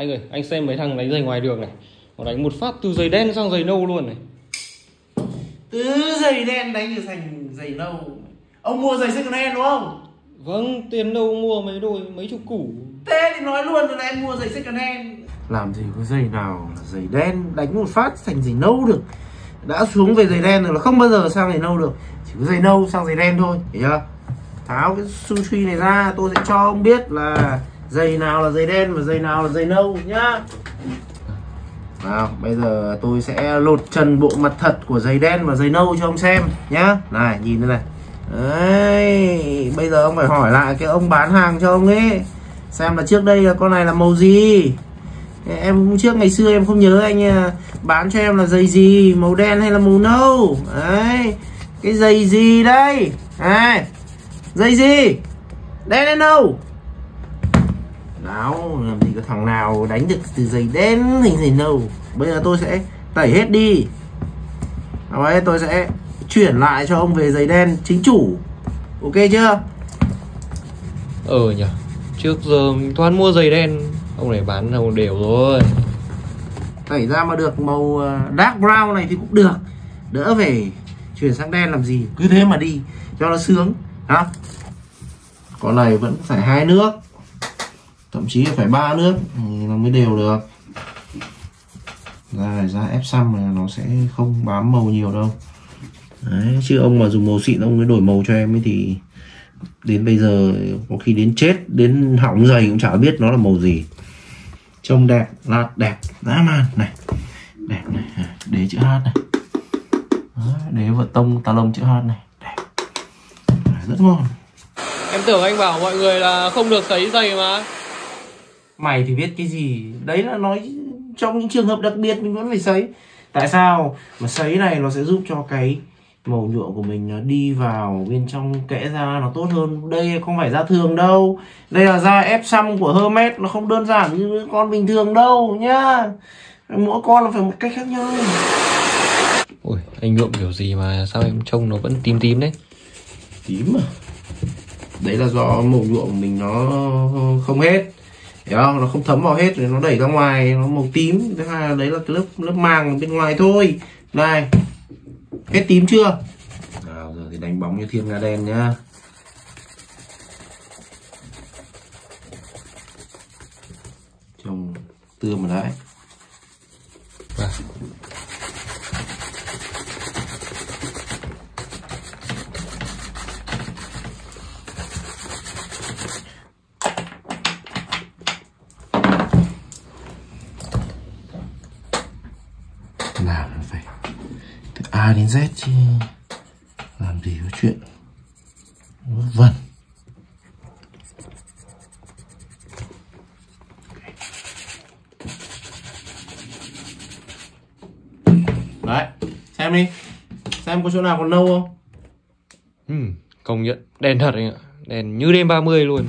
anh ơi anh xem mấy thằng đánh giày ngoài đường này. Nó đánh một phát từ giày đen sang giày nâu luôn này. Từ giày đen đánh được thành giày nâu. Ông mua giày second hand đúng không? Vâng tiền đâu mua mấy đôi mấy chục củ. Thế thì nói luôn là em mua giày second hand. Làm gì có giày nào là giày đen đánh một phát thành giày nâu được? Đã xuống về giày đen rồi là không bao giờ sang giày nâu được. Chỉ có giày nâu sang giày đen thôi hiểu chưa? Tháo cái su suy này ra tôi sẽ cho ông biết là giày nào là giày đen và giày nào là giày nâu nhá. Nào, bây giờ tôi sẽ lột trần bộ mặt thật của giày đen và giày nâu cho ông xem nhá. Này, nhìn đây này. Đấy, bây giờ ông phải hỏi lại cái ông bán hàng cho ông ấy, xem là trước đây là con này là màu gì. Em trước ngày xưa em không nhớ anh à, bán cho em là giày gì, màu đen hay là màu nâu? Đấy, cái giày gì đây? Này giày gì? Đen hay nâu? Nào làm gì có thằng nào đánh được từ giày đen thành giày nâu. Bây giờ tôi sẽ tẩy hết đi. Đấy tôi sẽ chuyển lại cho ông về giày đen chính chủ. Ok chưa? Ờ nhỉ. Trước giờ mình toàn mua giày đen ông này bán màu đều rồi. Tẩy ra mà được màu à, dark brown này thì cũng được. Đỡ phải chuyển sang đen làm gì cứ thế mà đi. Cho nó sướng hả con này vẫn phải hai nước thậm chí là phải ba nước thì nó mới đều được. Ra ra ép xăm là nó sẽ không bám màu nhiều đâu. Đấy, chứ ông mà dùng màu xịn ông mới đổi màu cho em ấy thì đến bây giờ có khi đến chết đến hỏng giày cũng chả biết nó là màu gì. Trông đẹp lạt đẹp dã man. Này đẹp này à, đế chữ H này. Đấy, đế vật tông tà lông chữ H này đẹp. Đấy, rất ngon. Em tưởng anh bảo mọi người là không được sấy giày mà mày thì biết cái gì? Đấy là nói trong những trường hợp đặc biệt mình vẫn phải sấy. Tại sao? Mà sấy này nó sẽ giúp cho cái màu nhuộm của mình nó đi vào bên trong kẽ da nó tốt hơn. Đây không phải da thường đâu. Đây là da ép xăm của Hermes nó không đơn giản như con bình thường đâu nhá. Mỗi con là phải một cách khác nhau. Ôi anh nhuộm kiểu gì mà sao em trông nó vẫn tím tím đấy? Tím à? Đấy là do màu nhuộm của mình nó không hết hiểu không? Nó không thấm vào hết rồi nó đẩy ra ngoài nó màu tím. Thứ hai là đấy là cái lớp lớp màng bên ngoài thôi. Này hết tím chưa? Nào giờ thì đánh bóng như thiên nga đen nhá. Trông tươm rồi đấy. Vâng. Làm là phải từ A đến Z chứ. Làm gì có chuyện vớ vẩn đấy xem đi. Xem có chỗ nào còn nâu không? Ừ, công nhận. Đen thật anh ạ. Đen như đêm 30 luôn